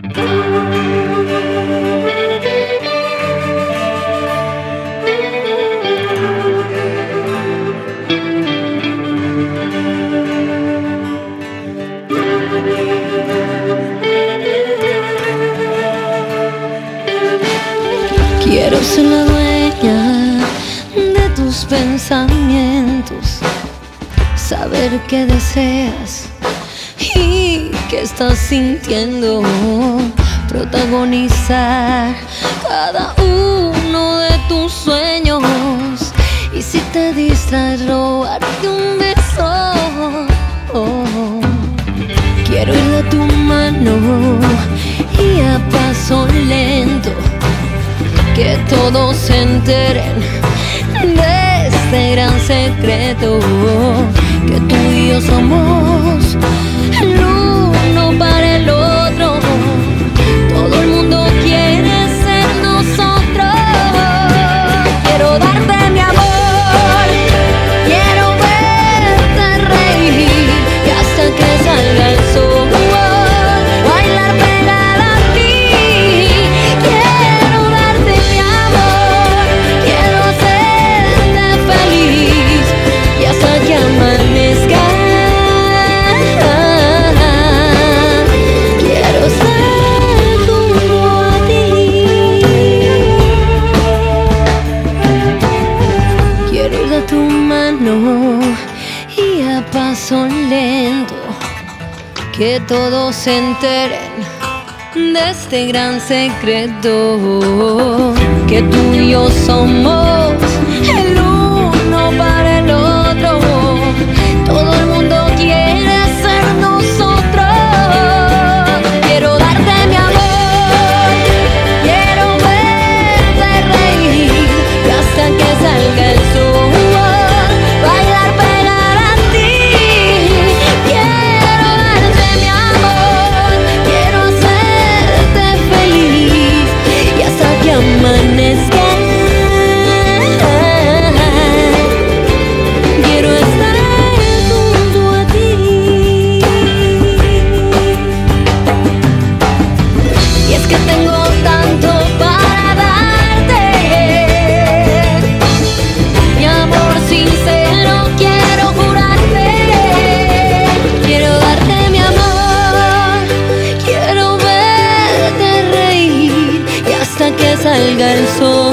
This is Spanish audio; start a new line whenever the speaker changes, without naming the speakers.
Quiero ser la dueña de tus pensamientos, saber qué deseas y qué estás sintiendo, protagonizar cada uno de tus sueños. Y si te distraes robarte un beso. Quiero ir de tu mano y a paso lento. Que todos se enteren de este gran secreto. Que tú y yo somos paso lento que todos se enteren de este gran secreto que tú y yo somos salga el sol.